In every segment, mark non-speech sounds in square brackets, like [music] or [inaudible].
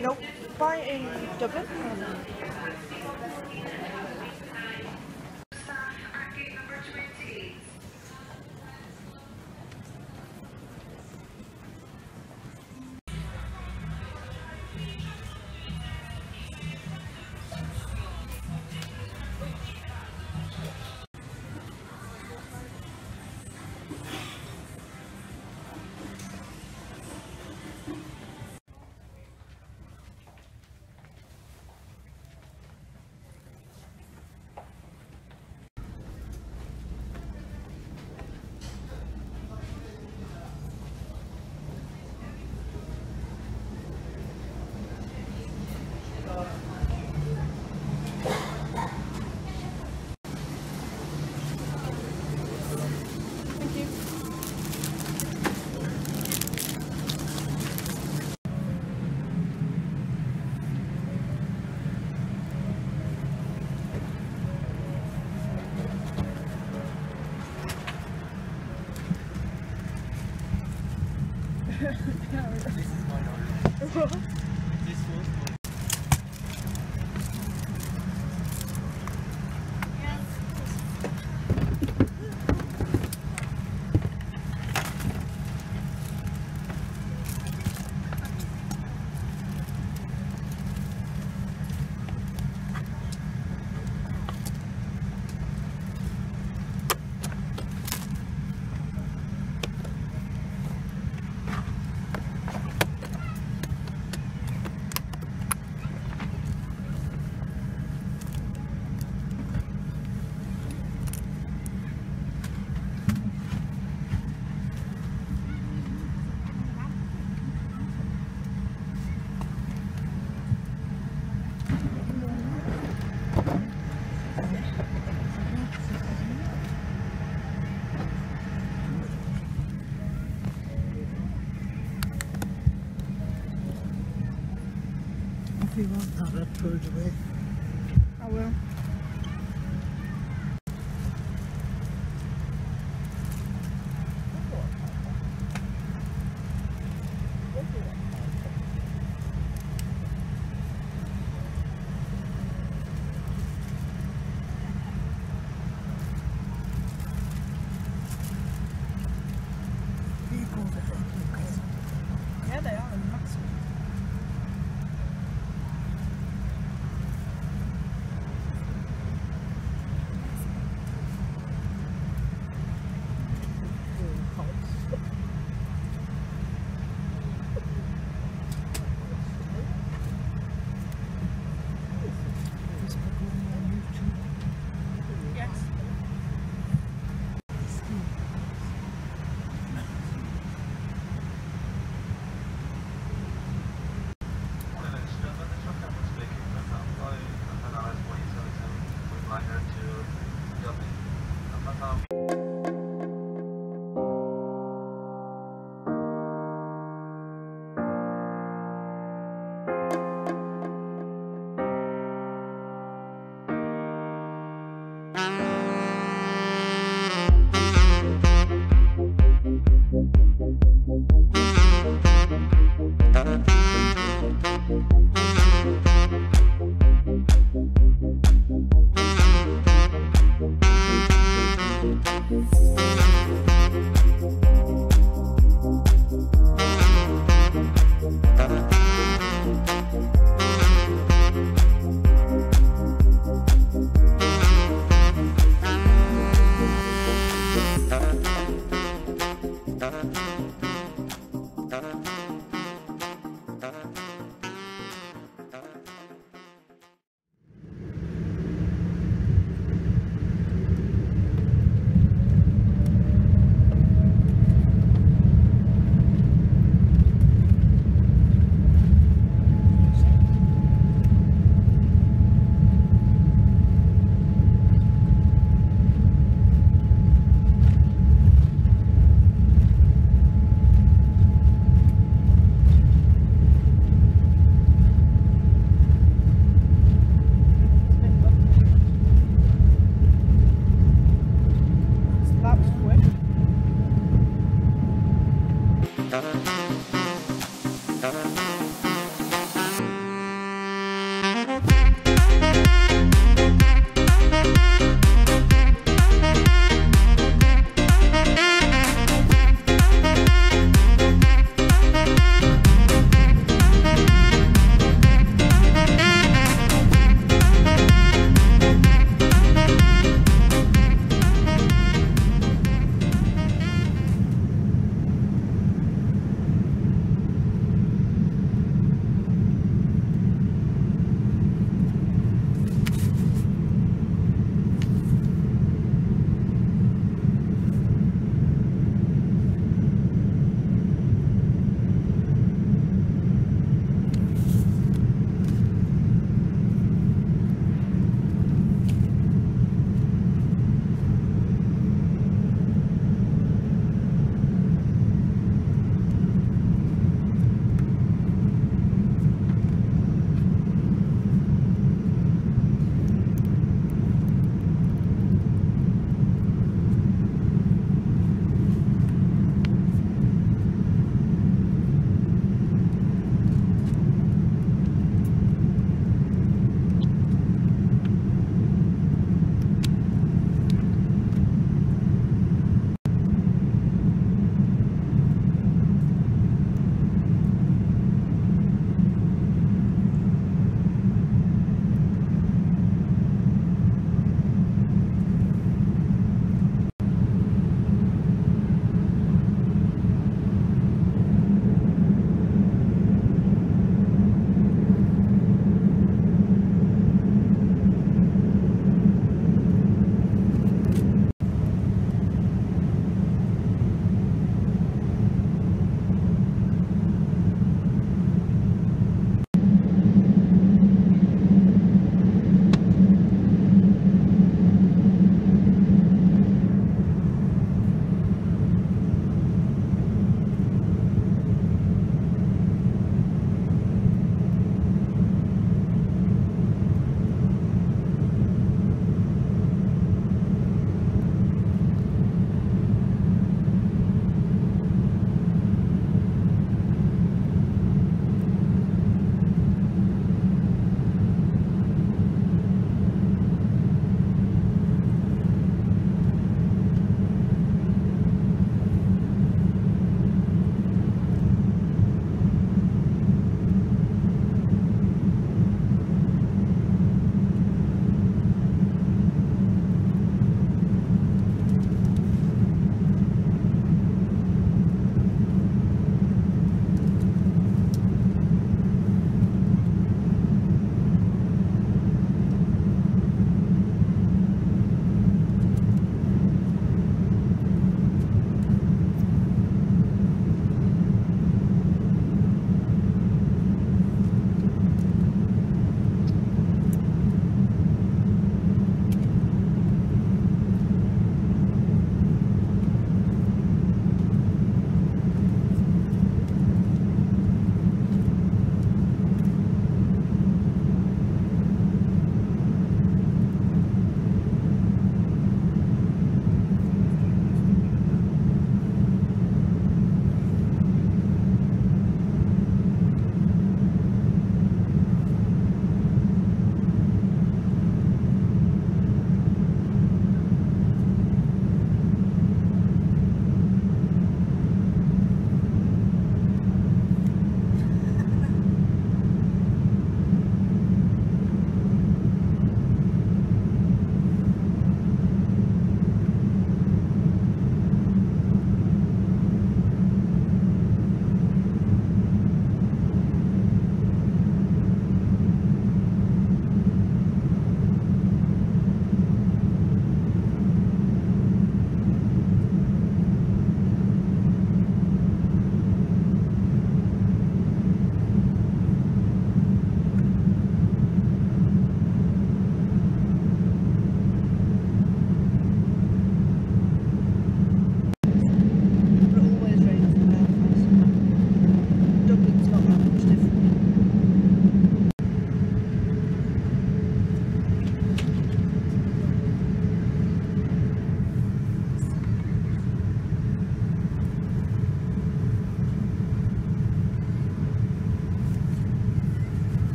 Nope. Buy in Dublin. If [laughs] that, away. I will.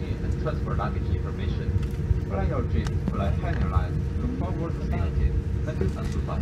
To and transfer luggage information. Fly your dreams, fly Hainan. Look forward to seeing. Thank you and goodbye.